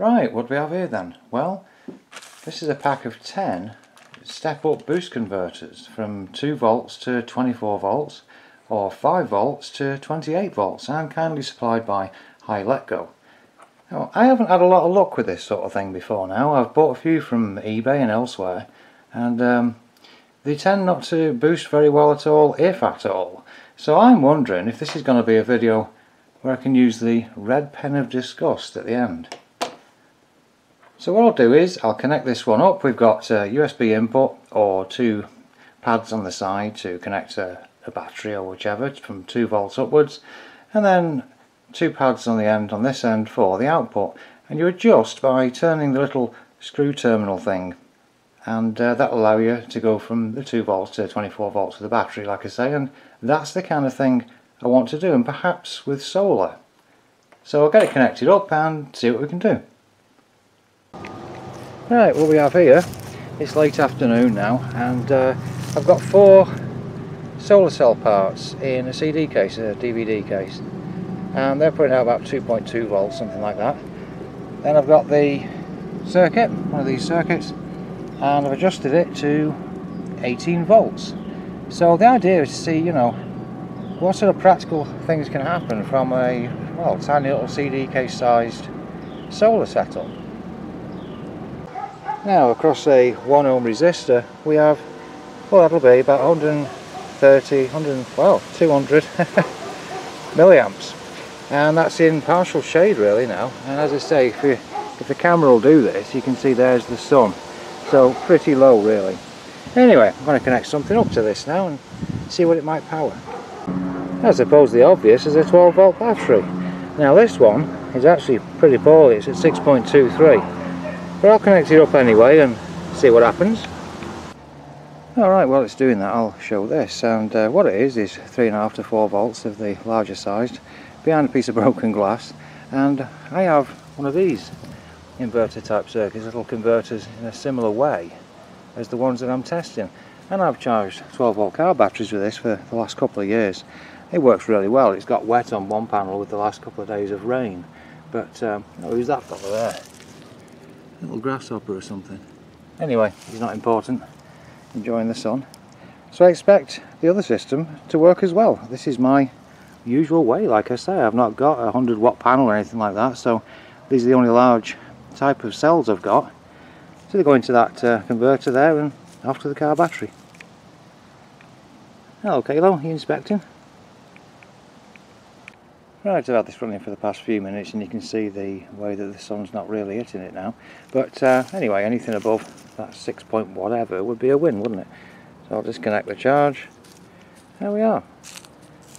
Right, what do we have here then? Well, this is a pack of 10 step-up boost converters from 2 volts to 24 volts or 5 volts to 28 volts and kindly supplied by HiLetgo. Now, I haven't had a lot of luck with this sort of thing before now. I've bought a few from eBay and elsewhere and um, they tend not to boost very well at all, if at all. So I'm wondering if this is going to be a video where I can use the red pen of disgust at the end. So what I'll do is I'll connect this one up. We've got a USB input or two pads on the side to connect a, a battery or whichever from 2 volts upwards and then two pads on the end on this end for the output and you adjust by turning the little screw terminal thing and uh, that'll allow you to go from the 2 volts to 24 volts with the battery like I say and that's the kind of thing I want to do and perhaps with solar. So I'll get it connected up and see what we can do. Right, what we have here, it's late afternoon now and uh, I've got four solar cell parts in a CD case, a DVD case and they're putting out about 2.2 volts, something like that. Then I've got the circuit, one of these circuits, and I've adjusted it to 18 volts. So the idea is to see, you know, what sort of practical things can happen from a, well, tiny little CD case sized solar setup. Now across a 1 ohm resistor we have, well that'll be about 130, 100, well 200 milliamps and that's in partial shade really now and as I say if, you, if the camera will do this you can see there's the sun so pretty low really. Anyway I'm going to connect something up to this now and see what it might power. I suppose the obvious is a 12 volt battery. Now this one is actually pretty poorly, it's at 6.23 but I'll connect it up anyway and see what happens. Alright, while it's doing that I'll show this and uh, what it is is 3.5 to 4 volts of the larger sized behind a piece of broken glass and I have one of these inverter type circuits, little converters in a similar way as the ones that I'm testing and I've charged 12 volt car batteries with this for the last couple of years. It works really well, it's got wet on one panel with the last couple of days of rain but um, who's that fella there? Little grasshopper or something. Anyway, he's not important. Enjoying the sun. So I expect the other system to work as well. This is my usual way, like I say. I've not got a 100 watt panel or anything like that, so these are the only large type of cells I've got. So they go into that uh, converter there and off to the car battery. Hello Kalo, you inspecting? Right, I've had this running for the past few minutes and you can see the way that the sun's not really hitting it now. But uh, anyway, anything above that 6 point whatever would be a win, wouldn't it? So I'll disconnect the charge. There we are.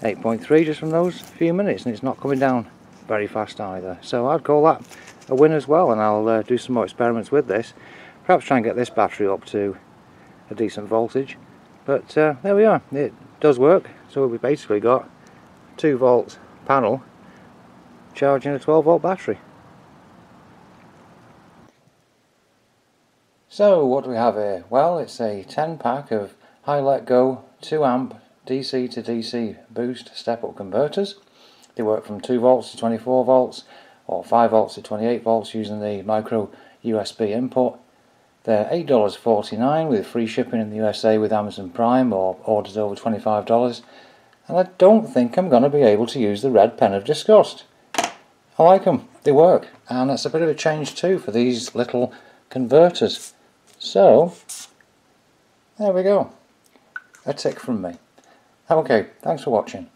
8.3 just from those few minutes and it's not coming down very fast either. So I'd call that a win as well and I'll uh, do some more experiments with this. Perhaps try and get this battery up to a decent voltage. But uh, there we are, it does work. So we've basically got 2 volts panel charging a 12 volt battery. So what do we have here? Well it's a 10 pack of HiLetgo 2 amp DC to DC boost step up converters. They work from 2 volts to 24 volts or 5 volts to 28 volts using the micro USB input. They're $8.49 with free shipping in the USA with Amazon Prime or orders over $25 and I don't think I'm going to be able to use the red pen of disgust. I like them, they work, and it's a bit of a change too for these little converters. So, there we go, a tick from me. Okay, thanks for watching.